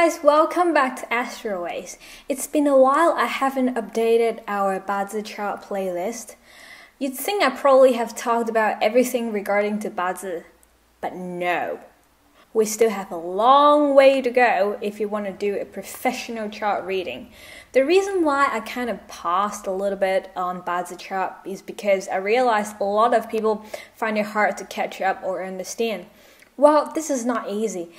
guys, welcome back to Astroways. It's been a while I haven't updated our Bazi chart playlist. You'd think I probably have talked about everything regarding to Bazi, but no. We still have a long way to go if you want to do a professional chart reading. The reason why I kind of paused a little bit on Bazi chart is because I realized a lot of people find it hard to catch up or understand. Well, this is not easy,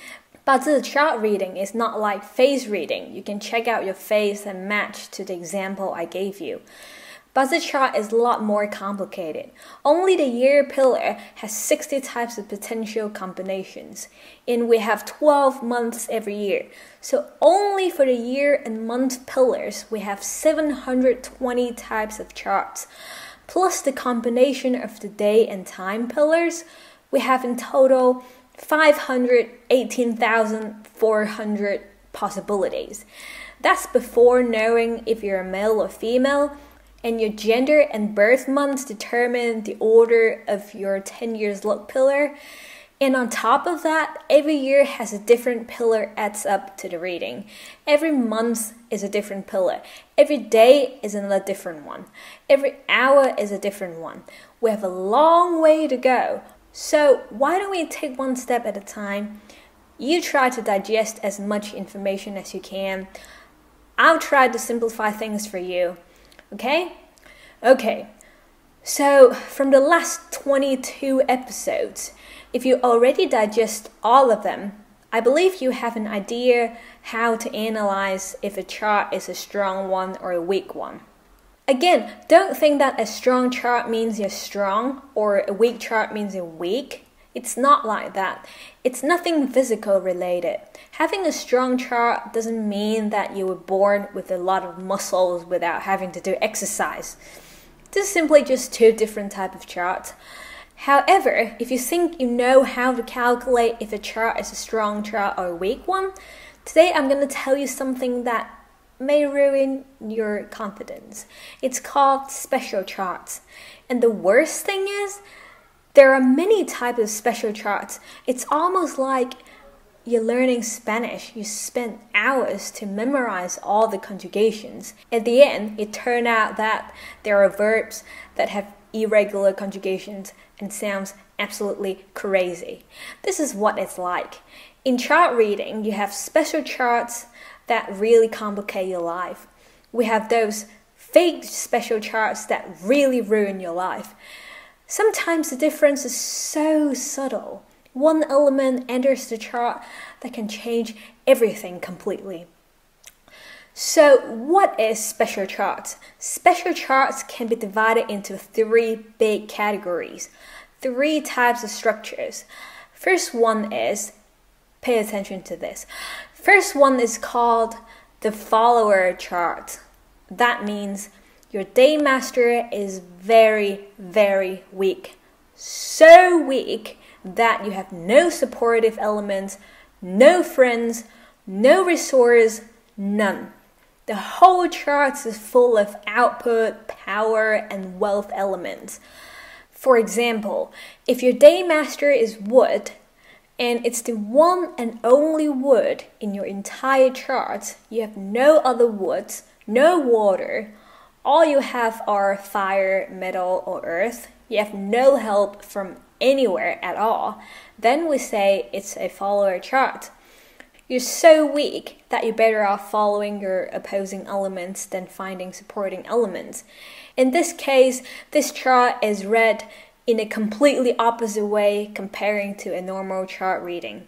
but the chart reading is not like face reading. You can check out your face and match to the example I gave you. But the chart is a lot more complicated. Only the year pillar has 60 types of potential combinations, and we have 12 months every year. So only for the year and month pillars, we have 720 types of charts. Plus the combination of the day and time pillars, we have in total 518,400 possibilities. That's before knowing if you're a male or female, and your gender and birth months determine the order of your 10 years luck pillar. And on top of that, every year has a different pillar adds up to the reading. Every month is a different pillar. Every day is another different one. Every hour is a different one. We have a long way to go so, why don't we take one step at a time? You try to digest as much information as you can. I'll try to simplify things for you. Okay? Okay. So, from the last 22 episodes, if you already digest all of them, I believe you have an idea how to analyze if a chart is a strong one or a weak one. Again, don't think that a strong chart means you're strong or a weak chart means you're weak. It's not like that. It's nothing physical related. Having a strong chart doesn't mean that you were born with a lot of muscles without having to do exercise. This is simply just two different type of charts. However, if you think you know how to calculate if a chart is a strong chart or a weak one, today I'm going to tell you something that may ruin your confidence. It's called special charts. And the worst thing is, there are many types of special charts. It's almost like you're learning Spanish. You spend hours to memorize all the conjugations. At the end, it turned out that there are verbs that have irregular conjugations and sounds absolutely crazy. This is what it's like. In chart reading, you have special charts that really complicate your life. We have those fake special charts that really ruin your life. Sometimes the difference is so subtle. One element enters the chart that can change everything completely. So, what is special charts? Special charts can be divided into three big categories, three types of structures. First one is pay attention to this. First one is called the follower chart. That means your day master is very, very weak. So weak that you have no supportive elements, no friends, no resource, none. The whole chart is full of output, power, and wealth elements. For example, if your day master is wood, and it's the one and only wood in your entire chart. You have no other woods, no water. All you have are fire, metal, or earth. You have no help from anywhere at all. Then we say it's a follower chart. You're so weak that you're better off following your opposing elements than finding supporting elements. In this case, this chart is read in a completely opposite way comparing to a normal chart reading.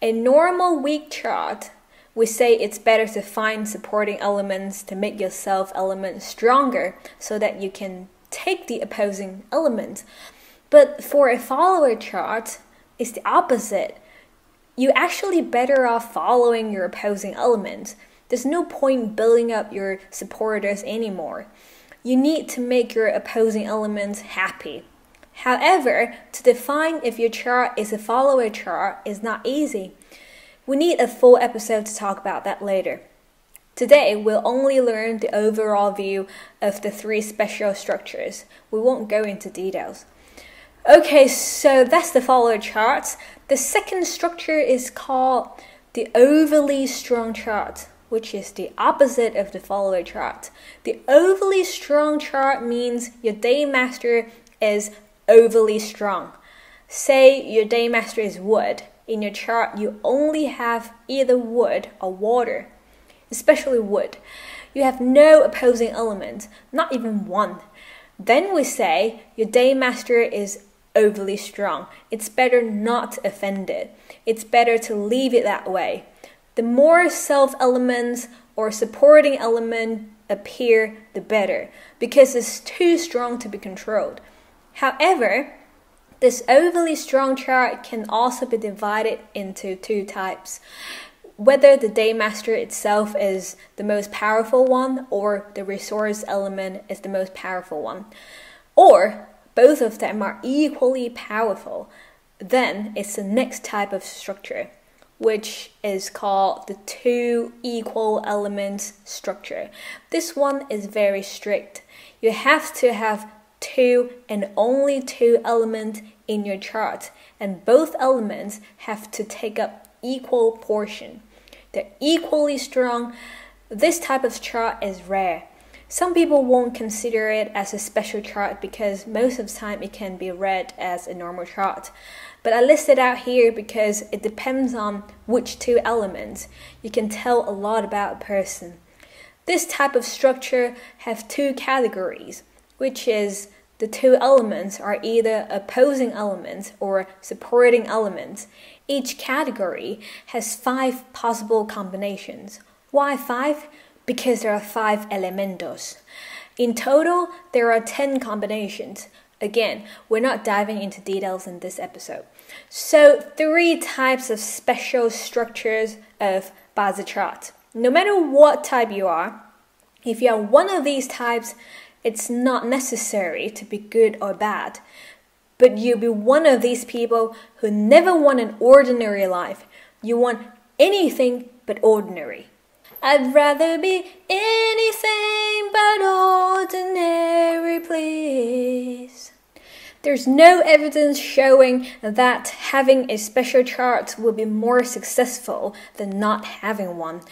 A normal weak chart, we say it's better to find supporting elements to make your self element stronger so that you can take the opposing element. But for a follower chart, it's the opposite. You actually better off following your opposing element. There's no point building up your supporters anymore. You need to make your opposing elements happy. However, to define if your chart is a follower chart is not easy. We need a full episode to talk about that later. Today, we'll only learn the overall view of the three special structures. We won't go into details. Okay, so that's the follower charts. The second structure is called the overly strong chart, which is the opposite of the follower chart. The overly strong chart means your day master is overly strong. Say your day master is wood. In your chart, you only have either wood or water, especially wood. You have no opposing element, not even one. Then we say your day master is overly strong. It's better not offend it. It's better to leave it that way. The more self elements or supporting element appear, the better, because it's too strong to be controlled. However, this overly strong chart can also be divided into two types. Whether the daymaster itself is the most powerful one or the resource element is the most powerful one, or both of them are equally powerful, then it's the next type of structure, which is called the two equal elements structure. This one is very strict. You have to have two and only two elements in your chart, and both elements have to take up equal portion. They're equally strong. This type of chart is rare. Some people won't consider it as a special chart because most of the time it can be read as a normal chart. But I list it out here because it depends on which two elements. You can tell a lot about a person. This type of structure have two categories, which is the two elements are either opposing elements or supporting elements. Each category has five possible combinations. Why five? Because there are five elementos. In total, there are 10 combinations. Again, we're not diving into details in this episode. So, three types of special structures of Bazi chart. No matter what type you are, if you are one of these types, it's not necessary to be good or bad. But you be one of these people who never want an ordinary life. You want anything but ordinary. I'd rather be anything but ordinary, please. There's no evidence showing that having a special chart will be more successful than not having one.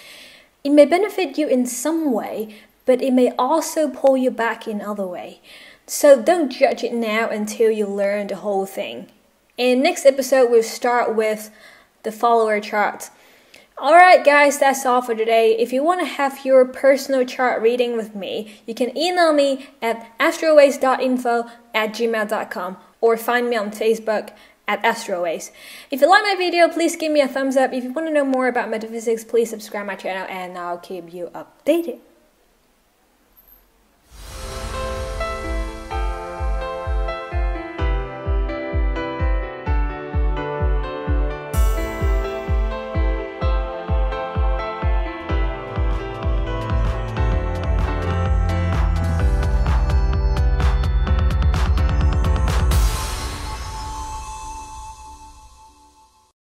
It may benefit you in some way, but it may also pull you back in other way. So don't judge it now until you learn the whole thing. In next episode, we'll start with the follower chart. Alright, guys, that's all for today. If you want to have your personal chart reading with me, you can email me at astroways.info at gmail.com or find me on Facebook at Astroways. If you like my video, please give me a thumbs up. If you want to know more about metaphysics, please subscribe my channel and I'll keep you updated.